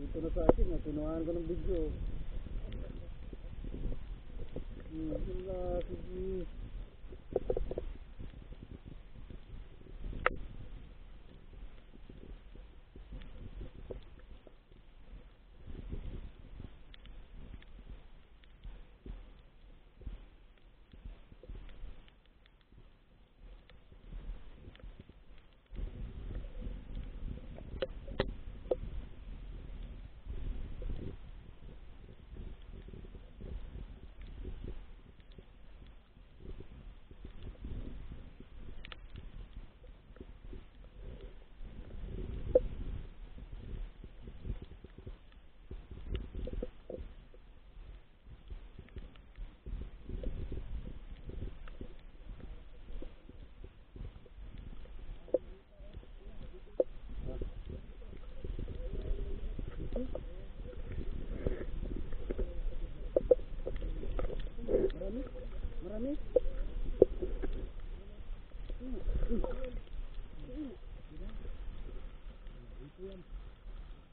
Dito na sa akin, napunuhan ko ng video. Hmm, wala, sige.